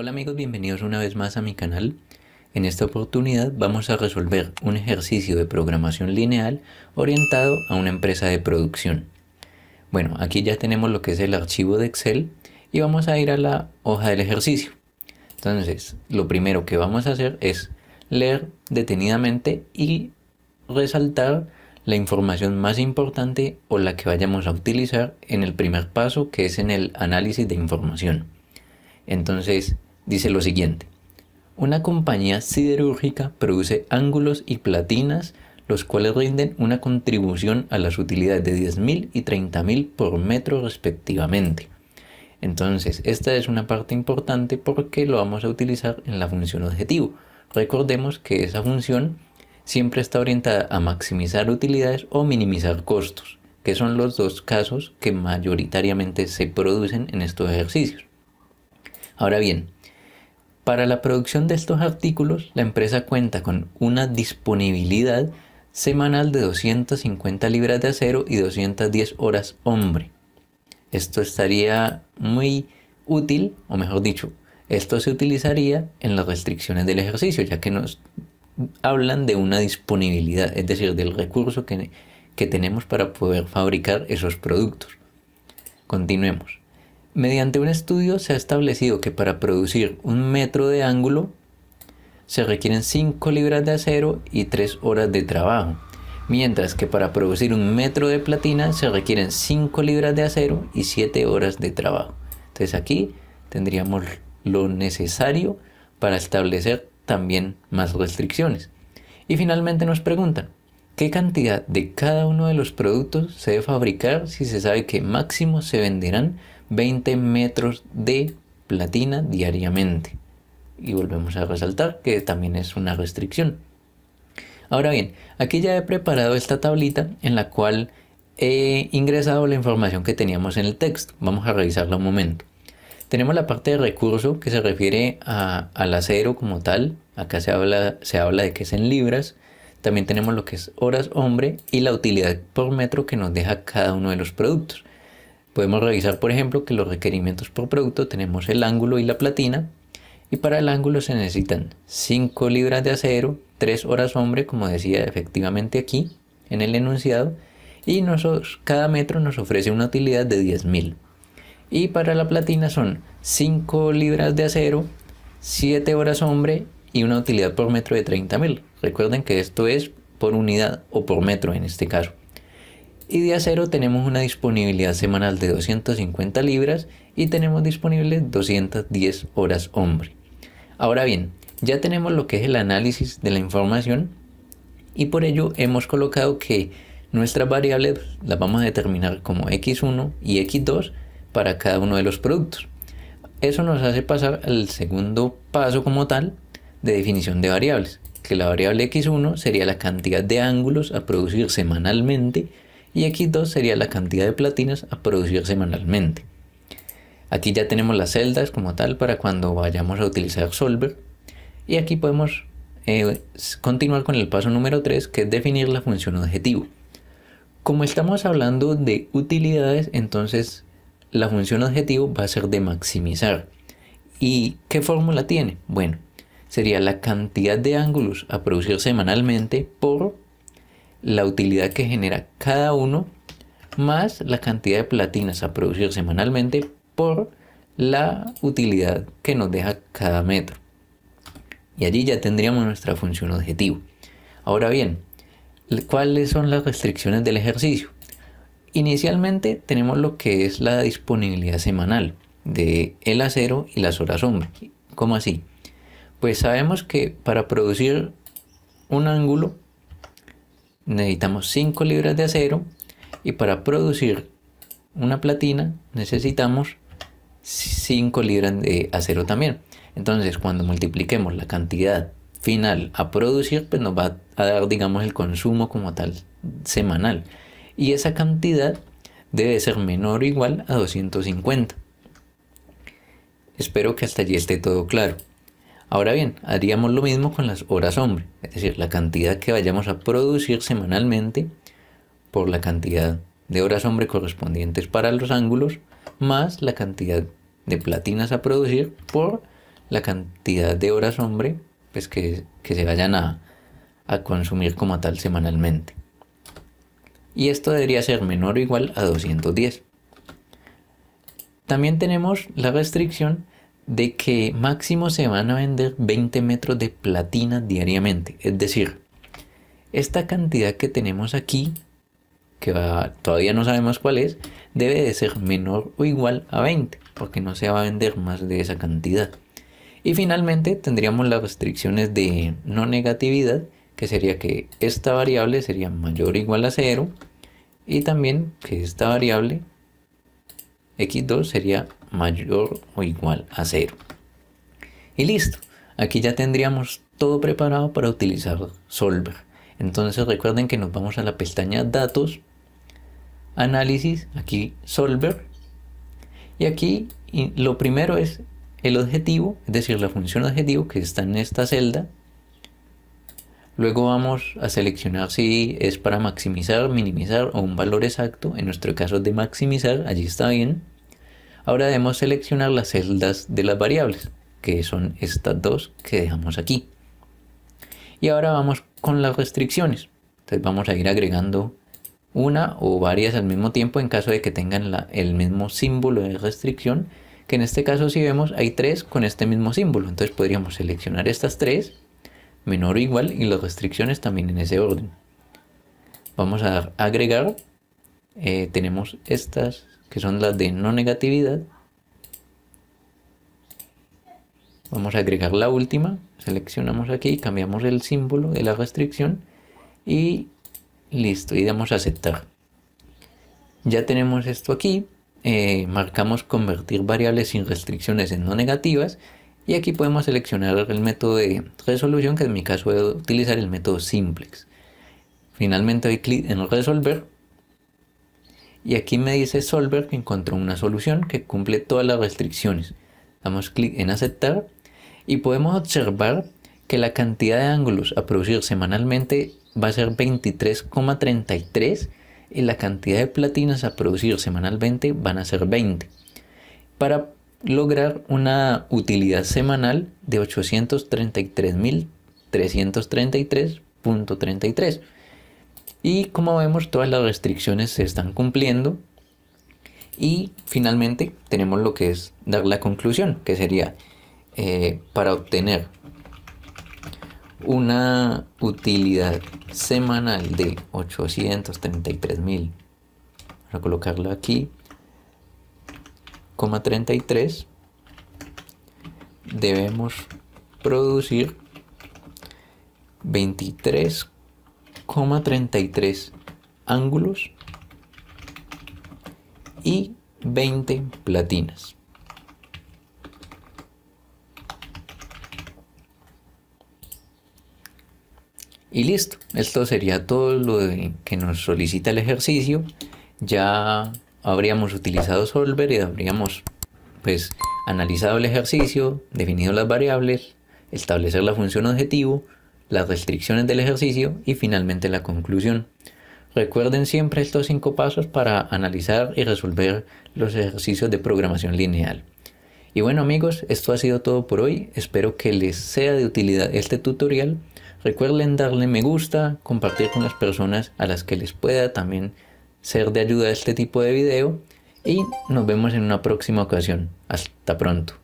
Hola amigos, bienvenidos una vez más a mi canal. En esta oportunidad vamos a resolver un ejercicio de programación lineal orientado a una empresa de producción. Bueno, aquí ya tenemos lo que es el archivo de Excel y vamos a ir a la hoja del ejercicio. Entonces, lo primero que vamos a hacer es leer detenidamente y resaltar la información más importante o la que vayamos a utilizar en el primer paso que es en el análisis de información. Entonces, dice lo siguiente. Una compañía siderúrgica produce ángulos y platinas, los cuales rinden una contribución a las utilidades de 10.000 y 30.000 por metro respectivamente. Entonces, esta es una parte importante porque lo vamos a utilizar en la función objetivo. Recordemos que esa función siempre está orientada a maximizar utilidades o minimizar costos, que son los dos casos que mayoritariamente se producen en estos ejercicios. Ahora bien, para la producción de estos artículos, la empresa cuenta con una disponibilidad semanal de 250 libras de acero y 210 horas hombre. Esto estaría muy útil, o mejor dicho, esto se utilizaría en las restricciones del ejercicio, ya que nos hablan de una disponibilidad, es decir, del recurso que, que tenemos para poder fabricar esos productos. Continuemos. Mediante un estudio se ha establecido que para producir un metro de ángulo se requieren 5 libras de acero y 3 horas de trabajo, mientras que para producir un metro de platina se requieren 5 libras de acero y 7 horas de trabajo. Entonces aquí tendríamos lo necesario para establecer también más restricciones. Y finalmente nos preguntan, ¿qué cantidad de cada uno de los productos se debe fabricar si se sabe que máximo se venderán 20 metros de platina diariamente. Y volvemos a resaltar que también es una restricción. Ahora bien, aquí ya he preparado esta tablita en la cual he ingresado la información que teníamos en el texto. Vamos a revisarla un momento. Tenemos la parte de recurso que se refiere al acero como tal. Acá se habla, se habla de que es en libras. También tenemos lo que es horas hombre y la utilidad por metro que nos deja cada uno de los productos. Podemos revisar, por ejemplo, que los requerimientos por producto tenemos el ángulo y la platina. Y para el ángulo se necesitan 5 libras de acero, 3 horas hombre, como decía efectivamente aquí en el enunciado. Y cada metro nos ofrece una utilidad de 10.000. Y para la platina son 5 libras de acero, 7 horas hombre y una utilidad por metro de 30.000. Recuerden que esto es por unidad o por metro en este caso y de acero tenemos una disponibilidad semanal de 250 libras y tenemos disponibles 210 horas hombre. Ahora bien, ya tenemos lo que es el análisis de la información y por ello hemos colocado que nuestras variables las vamos a determinar como x1 y x2 para cada uno de los productos. Eso nos hace pasar al segundo paso como tal de definición de variables, que la variable x1 sería la cantidad de ángulos a producir semanalmente y X2 sería la cantidad de platinas a producir semanalmente. Aquí ya tenemos las celdas como tal para cuando vayamos a utilizar Solver y aquí podemos eh, continuar con el paso número 3 que es definir la función objetivo. Como estamos hablando de utilidades, entonces la función objetivo va a ser de maximizar. ¿Y qué fórmula tiene? Bueno, sería la cantidad de ángulos a producir semanalmente por la utilidad que genera cada uno más la cantidad de platinas a producir semanalmente por la utilidad que nos deja cada metro. Y allí ya tendríamos nuestra función objetivo. Ahora bien, ¿cuáles son las restricciones del ejercicio? Inicialmente tenemos lo que es la disponibilidad semanal de el acero y las horas sombra. ¿Cómo así? Pues sabemos que para producir un ángulo necesitamos 5 libras de acero y para producir una platina necesitamos 5 libras de acero también. Entonces cuando multipliquemos la cantidad final a producir, pues nos va a dar, digamos, el consumo como tal semanal. Y esa cantidad debe ser menor o igual a 250. Espero que hasta allí esté todo claro. Ahora bien, haríamos lo mismo con las horas hombre, es decir, la cantidad que vayamos a producir semanalmente por la cantidad de horas hombre correspondientes para los ángulos, más la cantidad de platinas a producir por la cantidad de horas hombre pues que, se vayan a, a consumir como tal semanalmente. Y esto debería ser menor o igual a 210. También tenemos la restricción de que máximo se van a vender 20 metros de platina diariamente. Es decir, esta cantidad que tenemos aquí, que todavía no sabemos cuál es, debe de ser menor o igual a 20, porque no se va a vender más de esa cantidad. Y finalmente tendríamos las restricciones de no negatividad, que sería que esta variable sería mayor o igual a 0, y también que esta variable x2 sería mayor o igual a 0. Y listo, aquí ya tendríamos todo preparado para utilizar Solver. Entonces recuerden que nos vamos a la pestaña Datos, Análisis, aquí Solver. Y aquí lo primero es el objetivo, es decir, la función objetivo que está en esta celda. Luego vamos a seleccionar si es para maximizar, minimizar o un valor exacto. En nuestro caso de maximizar, allí está bien. Ahora debemos seleccionar las celdas de las variables, que son estas dos que dejamos aquí. Y ahora vamos con las restricciones. Entonces vamos a ir agregando una o varias al mismo tiempo en caso de que tengan el mismo símbolo de restricción, que en este caso si vemos hay tres con este mismo símbolo. Entonces podríamos seleccionar estas tres, menor o igual, y las restricciones también en ese orden. Vamos a agregar, eh, tenemos estas que son las de no negatividad. Vamos a agregar la última, seleccionamos aquí, cambiamos el símbolo de la restricción y listo, y damos a aceptar. Ya tenemos esto aquí, eh, marcamos convertir variables sin restricciones en no negativas y aquí podemos seleccionar el método de resolución, que en mi caso voy a utilizar el método simplex. Finalmente doy clic en resolver y aquí me dice Solver que encontró una solución que cumple todas las restricciones. Damos clic en aceptar y podemos observar que la cantidad de ángulos a producir semanalmente va a ser 23,33 y la cantidad de platinas a producir semanalmente van a ser 20 para lograr una utilidad semanal de 833.333.33 y como vemos todas las restricciones se están cumpliendo. Y finalmente tenemos lo que es dar la conclusión que sería eh, para obtener una utilidad semanal de 833 mil para colocarlo aquí 33 debemos producir 23 33 ángulos y 20 platinas. Y listo, esto sería todo lo que nos solicita el ejercicio. Ya habríamos utilizado Solver y habríamos pues analizado el ejercicio, definido las variables, establecer la función objetivo, las restricciones del ejercicio y finalmente la conclusión. Recuerden siempre estos cinco pasos para analizar y resolver los ejercicios de programación lineal. Y bueno amigos, esto ha sido todo por hoy. Espero que les sea de utilidad este tutorial. Recuerden darle me gusta, compartir con las personas a las que les pueda también ser de ayuda este tipo de video. Y nos vemos en una próxima ocasión. Hasta pronto.